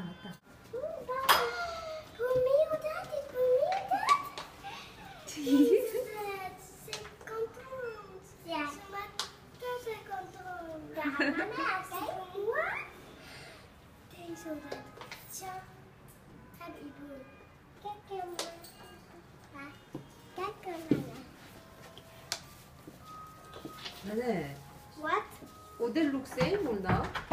왔다 왔다 What? What? Oder Luxemburg, no?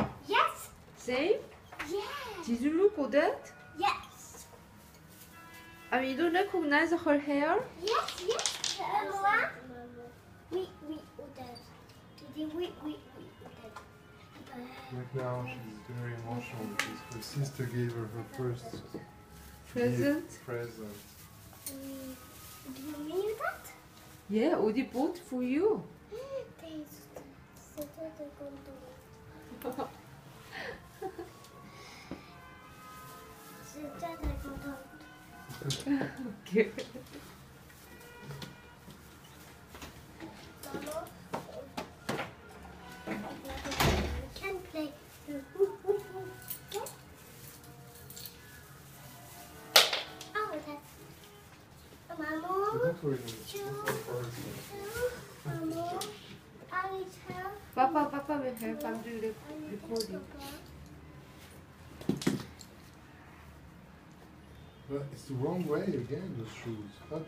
Did you look Odette? Yes. I mean, you don't recognize her hair? Yes. Yes. Mama. Oui, oui, Odette. Il dit oui, oui, oui, Right now she's very emotional because her sister gave her her first Present? gift present. Oui. Do you mean that? Yeah, Odie bought for you. Mama. I tell. Papa, Papa will help. I'm doing the recording. But it's the wrong way again, those shoes. How,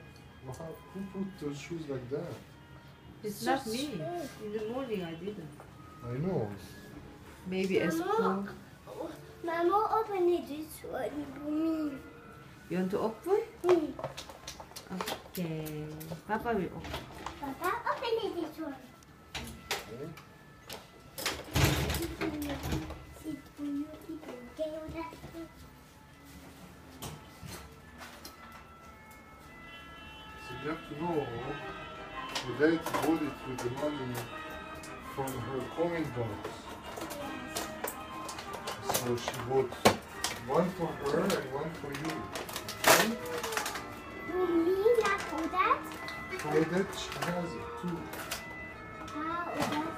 how, who put those shoes like that? It's not me. In the morning I didn't. I know. Maybe as Mama. cool. Mama, open it this one for me. You want to open? Mm. Okay. Papa will open. Papa, open it this one. Okay. You, sit for you, okay, Odette? So you have to know, Odette bought it with the money from her coin box. So she bought one for her and one for you. Okay? For me, not for that? For Odette, she has it too. Ah, Odette.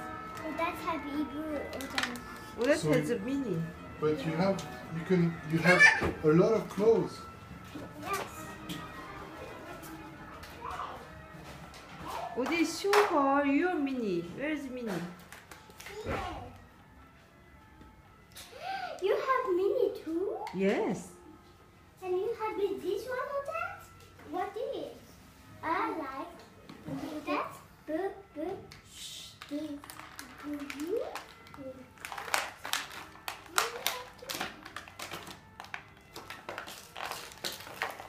Odette have Hebrew Odette. Odette So- has a mini. But you have, you can, you have a lot of clothes. Yes. Odette, show her your mini. Where's mini? You have mini too? Yes. And you have this one, Odette? What is? I like Odette. B, b, d, b, you.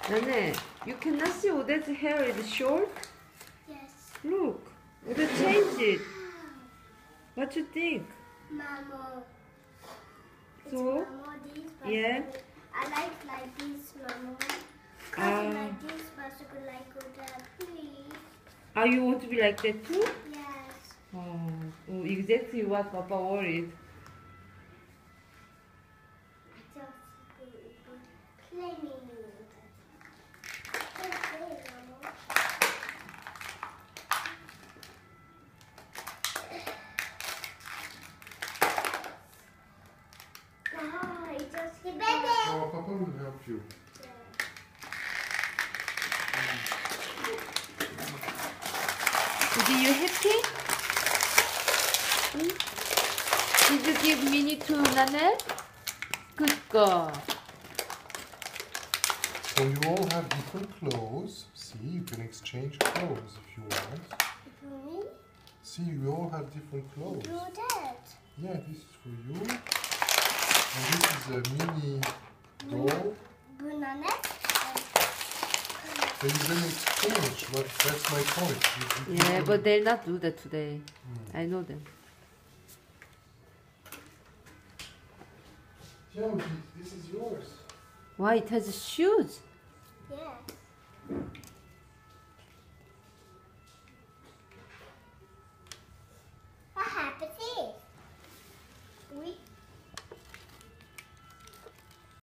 Nene, you cannot see Odette's hair is short. Look, Odette changed it. What do you think? Mama. So? Mama Yeah. I like like this, Mama. Ah. I like this, but I like Odette, please. Ah, you want to be like that too? Yes. Oh, oh exactly what Papa worried. I just play me it. Oh, Papa will help you. Did you happy? Hmm? Did you give mini to Nane? Good girl. So you all have different clothes. See, you can exchange clothes if you want. For me, See, we all have different clothes. do that. Yeah, this is for you. And this is a mini doll. Banana. So you're gonna exchange. But that's my point. You- you Yeah, can- but they'll not do that today. I know them. Yeah, this is yours. Why it has shoes? Yeah.